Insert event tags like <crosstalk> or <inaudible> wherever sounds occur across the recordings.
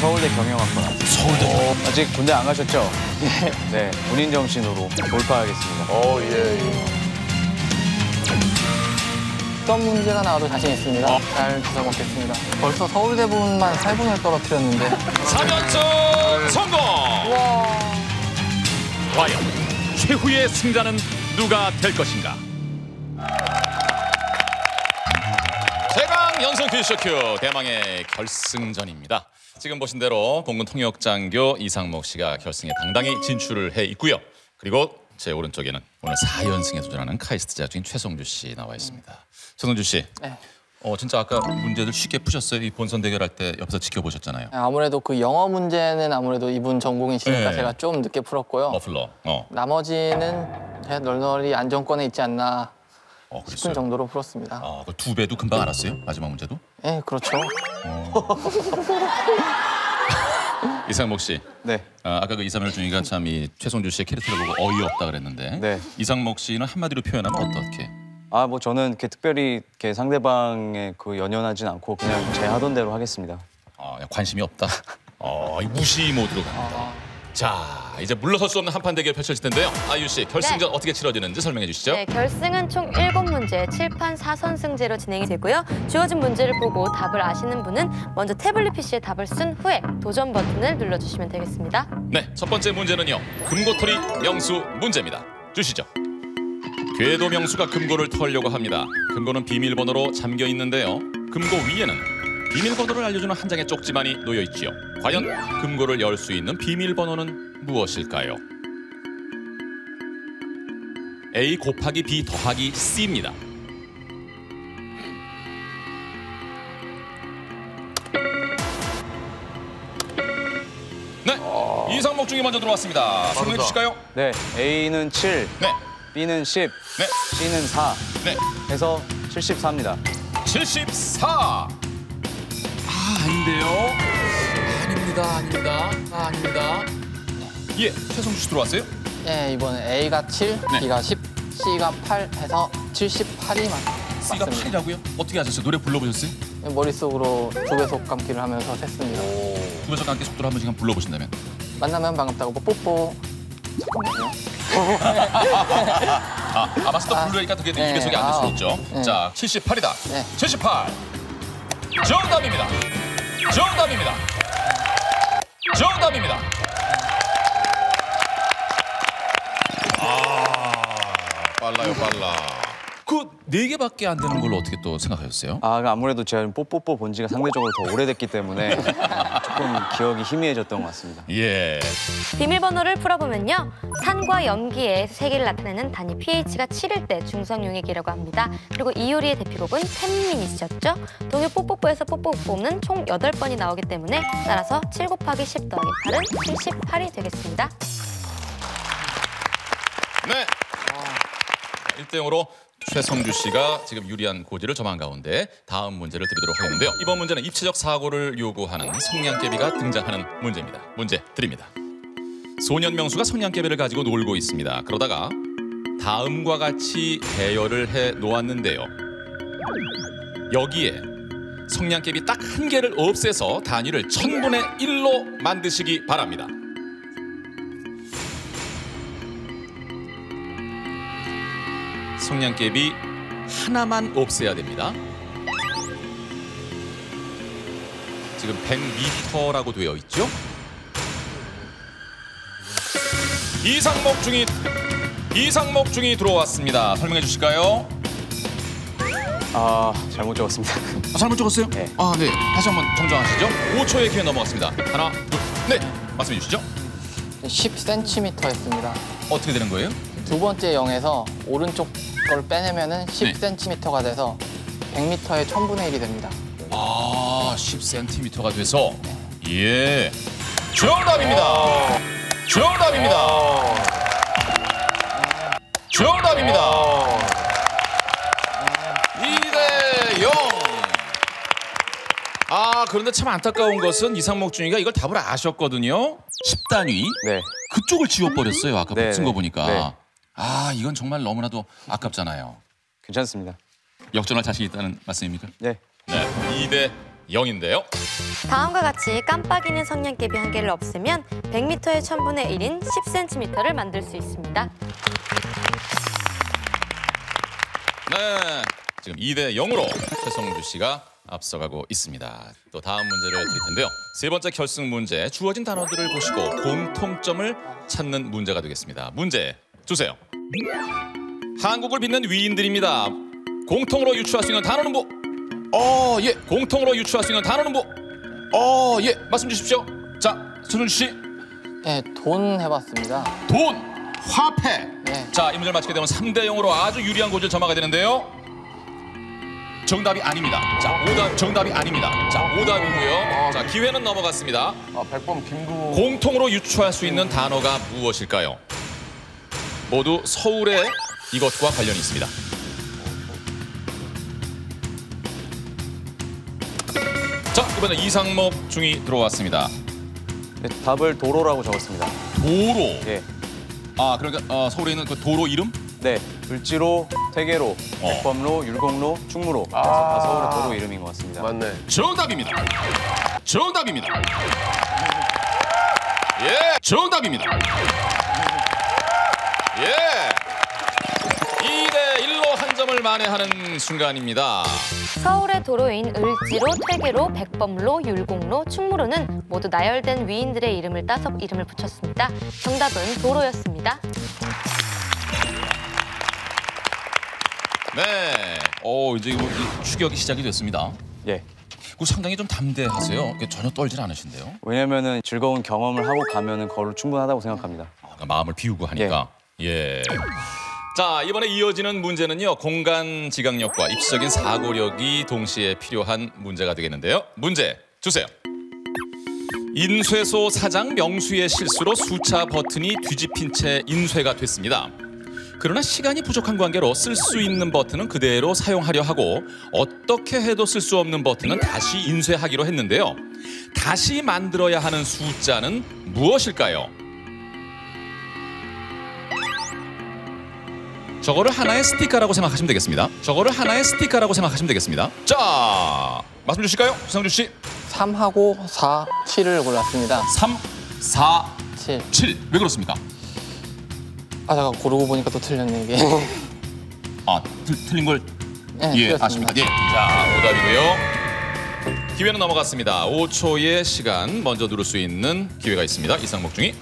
서울대 경영학과. 서울대. 아직 군대 안 가셨죠? 네. 본인 정신으로 돌파하겠습니다. 어, 예. 예. 어떤 문제가 나와도 자신 있습니다. 잘 주워먹겠습니다. 벌써 서울대 부분만 8분을 떨어뜨렸는데 3연승 성공! 과연 최후의 승자는 누가 될 것인가? 최강 연성 퀴즈쇼 대망의 결승전입니다. 지금 보신 대로 공군 통역장교 이상목 씨가 결승에 당당히 진출을 해 있고요. 그리고 제 오른쪽에는 오늘 4연승에 도전하는 카이스트 자 중인 최성주 씨 나와 있습니다. 최성주 씨, 네. 어 진짜 아까 문제들 쉽게 푸셨어요. 이 본선 대결할 때 옆에서 지켜보셨잖아요. 아무래도 그 영어 문제는 아무래도 이분 전공이시니까 네. 제가 좀 늦게 풀었고요. 머플러. 어, 나머지는 그냥 널널히 안정권에 있지 않나 어 싶은 그랬어요. 정도로 풀었습니다. 아, 그두 배도 금방 알았어요? 마지막 문제도? 예, 그렇죠. <laughs> 이상목 씨. 네. 아, 아까 그 이삼일 중이가 참 이 최성주 씨의 캐릭터를 보고 어이없다 그랬는데 네. 이상목 씨는 한마디로 표현하면 어떻게? 아, 뭐 저는 이렇게 특별히 이렇게 상대방에 그 연연하진 않고 그냥 제 하던 대로 하겠습니다. 아, 관심이 없다. 어, 이 무시 모드로 간다. 자, 이제 물러설 수 없는 한판 대결 펼쳐질 텐데요. 아유 씨, 결승전 어떻게 치러지는지 설명해 주시죠. 네, 결승은 총 7문제 7판 4선승제로 진행이 되고요. 주어진 문제를 보고 답을 아시는 분은 먼저 태블릿 PC에 답을 쓴 후에 도전 버튼을 눌러주시면 되겠습니다. 네, 첫 번째 문제는요. 금고털이 명수 문제입니다. 주시죠. 궤도 명수가 금고를 털려고 합니다. 금고는 비밀번호로 잠겨 있는데요. 금고 위에는 비밀번호를 알려주는 한 장의 쪽지만이 놓여 있지요. 과연 금고를 열 수 있는 비밀번호는 무엇일까요? A 곱하기 B 더하기 C입니다. 네, 이상목 중이 먼저 들어왔습니다. 설명해 주실까요? 네. A는 7, 네, B는 10, 네, C는 4 네. 해서 74입니다. 74. 아, 아닌데요. 아닙니다, 아닙니다, 아, 아닙니다. 예, 최성주 씨 들어왔어요? 예, 이번에 A가 7, 네. B가 10, C가 8 해서 78이 맞, C가 맞습니다. 8이라고요? 어떻게 하셨어요? 노래 불러보셨어요? 머릿속으로 두 배속 감기를 하면서 셌습니다. 두 배속 함께 속도로 한 번씩 한번 불러보신다면. 만나면 반갑다고 뽀뽀. 잠깐만요. <laughs> 아, 아마스터 아, 블루니까 그게 네, 입에 속이 안될수 아. 네. 자, 78이다. 네. 78. 정답입니다. 정답입니다. 정답입니다. 아, 빨라요, 빨라. 그 네 개밖에 안 되는 걸로 어떻게 또 생각하셨어요? 아, 그 아무래도 제가 뽀뽀뽀 본 지가 상대적으로 더 오래됐기 때문에 <laughs> 조금 기억이 희미해졌던 것 같습니다. 예. 비밀번호를 풀어보면요. 산과 염기의 세기를 나타내는 단위 pH가 7일 때 중성용액이라고 합니다. 그리고 이효리의 대피곡은 팬미니스였죠. 동요 뽀뽀뽀에서 뽀뽀뽀는 총 8번이 나오기 때문에 따라서 7 곱하기 10 더하기 8은 78이 되겠습니다. 네. 1대 0으로 최성주 씨가 지금 유리한 고지를 점한 가운데 다음 문제를 드리도록 하겠는데요. 이번 문제는 입체적 사고를 요구하는 성냥개비가 등장하는 문제입니다. 문제 드립니다. 소년 명수가 성냥개비를 가지고 놀고 있습니다. 그러다가 다음과 같이 대여를 해 놓았는데요. 여기에 성냥개비 딱 한 개를 없애서 단위를 천분의 일로 만드시기 바랍니다. 성냥개비 하나만 없애야 됩니다. 지금 100m라고 되어 있죠? 이상목 중이 이상목 중이 들어왔습니다. 설명해 주실까요? 아, 잘못 적었습니다. 아, 잘못 적었어요? 네. 아, 네. 다시 한번 정정하시죠. 5초의 기회 넘어갔습니다. 하나, 둘, 넷. 말씀해 주시죠. 10cm였습니다. 어떻게 되는 거예요? 두 번째 0에서 오른쪽 걸 빼내면은 네. 10cm가 돼서 100m의 1000분의 1이 됩니다. 아, 10cm가 돼서 예. 정답입니다. 정답입니다. 정답입니다. 2대 0. 아, 그런데 참 안타까운 것은 이상목 중이가 이걸 답을 아셨거든요. 10단위. 네. 그쪽을 지워버렸어요. 아까 네, 쓴 네. 거 보니까. 네. 아, 이건 정말 너무나도 아깝잖아요. 괜찮습니다. 역전할 자신 있다는 말씀입니까? 네. 네. 2대 0인데요. 다음과 같이 깜빡이는 성냥개비 한 개를 없애면 100m의 1000분의 1인 10cm를 만들 수 있습니다. 네, 지금 2대 0으로 최성주 씨가 앞서가고 있습니다. 또 다음 문제를 드릴 텐데요. 세 번째 결승 문제 주어진 단어들을 보시고 공통점을 찾는 문제가 되겠습니다. 문제 주세요. 한국을 빛낸 위인들입니다. 공통으로 유추할 수 있는 단어는 뭐? 어, 예. 공통으로 유추할 수 있는 단어는 뭐? 어, 예. 말씀 주십시오. 자, 손준 씨. 예, 돈 해봤습니다. 돈, 화폐. 네. 자, 이 문제를 맞히게 되면 3대 0으로 아주 유리한 고지를 점하게 되는데요. 정답이 아닙니다. 자, 오답 정답이 아닙니다. 자, 오답이고요. 자, 기회는 넘어갔습니다. 아, 100번 김구. 공통으로 유추할 수 있는 단어가 무엇일까요? 모두 서울의 이것과 관련이 있습니다. 자, 이번에 이상목 중이 들어왔습니다. 네, 답을 도로라고 적었습니다. 도로. 예. 아, 그러니까 어, 서울에 있는 그 도로 이름? 네, 을지로, 태계로, 어. 백범로, 율곡로, 충무로. 그래서 다 서울의 도로 이름인 것 같습니다. 맞네. 정답입니다. 정답입니다. 예, 정답입니다. 예. 2대 1로 한 점을 만회하는 순간입니다. 서울의 도로인 을지로, 퇴계로, 백범로, 율곡로, 충무로는 모두 나열된 위인들의 이름을 따서 이름을 붙였습니다. 정답은 도로였습니다. 네. 어, 이제 이거 이 추격이 시작이 됐습니다. 예. 그 상당히 좀 담대하세요. 전혀 떨질 않으신데요. 왜냐면은 즐거운 경험을 하고 가면은 걸로 충분하다고 생각합니다. 아, 그러니까 마음을 비우고 하니까. 예. 자, 이번에 이어지는 문제는요. 공간 지각력과 입시적인 사고력이 동시에 필요한 문제가 되겠는데요. 문제 주세요. 인쇄소 사장 명수의 실수로 수차 버튼이 뒤집힌 채 인쇄가 됐습니다. 그러나 시간이 부족한 관계로 쓸 수 있는 버튼은 그대로 사용하려 하고 어떻게 해도 쓸 수 없는 버튼은 다시 인쇄하기로 했는데요. 다시 만들어야 하는 숫자는 무엇일까요? 저거를 하나의 스티커라고 생각하시면 되겠습니다. 저거를 하나의 스티커라고 생각하시면 되겠습니다. 자, 말씀 주실까요? 수상주 씨. 3하고 4, 7을 골랐습니다. 3, 4, 7. 7. 왜 그렇습니까? 아, 제가 고르고 보니까 또 틀렸네, 이게. 아, 틀, 틀린 걸 네, 예, 틀렸습니다. 아십니까? 예. 자, 오답이고요. 기회는 넘어갔습니다. 5초의 시간 먼저 누를 수 있는 기회가 있습니다. 이상목 중이.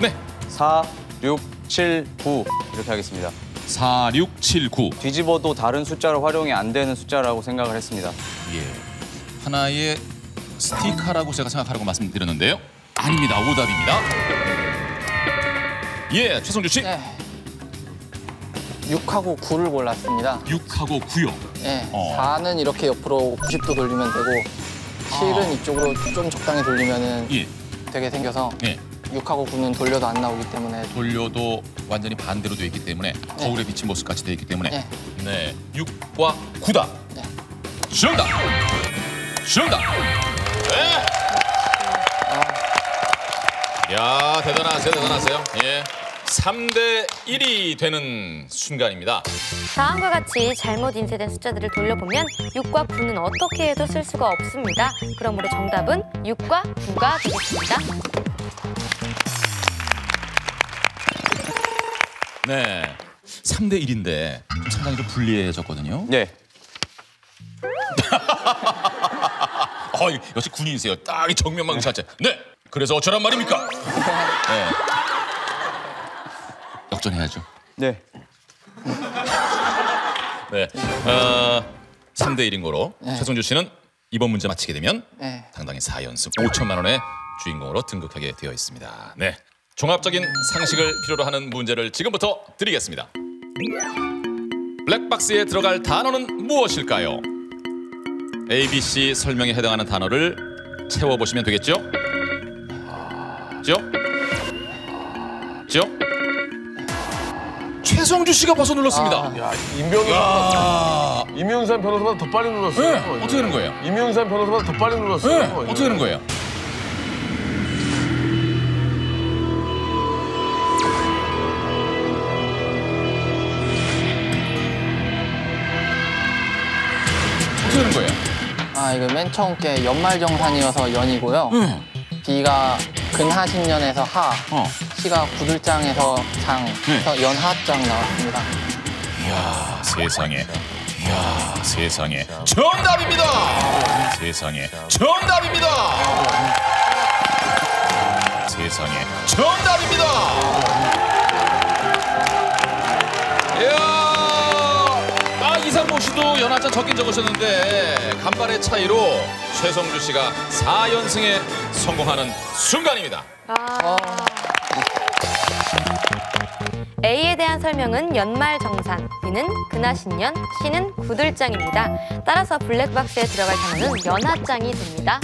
네. 4, 6, 7, 9 이렇게 하겠습니다. 4, 6, 7, 9. 뒤집어도 다른 숫자로 활용이 안 되는 숫자라고 생각을 했습니다. 예. 하나의 스티커라고 제가 생각하라고 말씀드렸는데요. 아닙니다. 오답입니다. 예, 최성주 씨. 네. 6하고 9를 골랐습니다. 6하고 9요. 예. 어. 4는 이렇게 옆으로 90도 돌리면 되고 7은 이쪽으로 좀 적당히 돌리면 은 예. 되게 생겨서 예. 6하고 9는 돌려도 안 나오기 때문에 돌려도 완전히 반대로 되어 있기 때문에 거울에 비친 모습 같이 되어 있기 때문에 네. 네, 6과 9다. 네. 정답. 정답. 네. 야, 대단하세요. 대단하세요. 예. 3대 1이 되는 순간입니다. 다음과 같이 잘못 인쇄된 숫자들을 돌려보면 6과 9는 어떻게 해도 쓸 수가 없습니다. 그러므로 정답은 6과 9가 되겠습니다. 네. 3대 1인데 상당히 좀 불리해졌거든요. <laughs> 예. 어, 역시 군인이세요. 딱이 정면만 자체. 네. 그래서 어쩌란 말입니까? <laughs> 네. 역전해야죠. 네. <laughs> 네. 어, 3대 1인 거로 최성주 씨는 이번 문제 맞히게 되면 네. 당당히 4연승 5천만 원의 주인공으로 등극하게 되어 있습니다. 네. 종합적인 상식을 필요로 하는 문제를 지금부터 드리겠습니다. 블랙박스에 들어갈 단어는 무엇일까요? A, B, C 설명에 해당하는 단어를 채워보시면 되겠죠? 죠? 죠? 최성주 씨가 벌써 눌렀습니다. 야, 임변호 아, 임윤산 변호사보다 더 빨리 눌렀어요. 네, 어떻게 되는 거예요? 임윤산 변호사보다 더 빨리 눌렀어요. 네, 어떻게 되는 거예요? 어떻게 되는 거예요? 아 이거 맨 처음 게 연말정산이어서 연이고요. 응. B가 근하신년에서 하, 어. C가 구들장에서 장, 네. 연하장 나왔습니다. 이야 세상에. 이야 세상에. 정답입니다! 세상에. 정답입니다! 세상에. 정답입니다! 이야 아 이상모 씨도 연하자 적긴 적으셨는데 간발의 차이로 최성주 씨가 4연승에 성공하는 순간입니다. 아. A에 대한 설명은 연말정산, B는 근하신년, C는 구들장입니다. 따라서 블랙박스에 들어갈 단어는 연하장이 됩니다.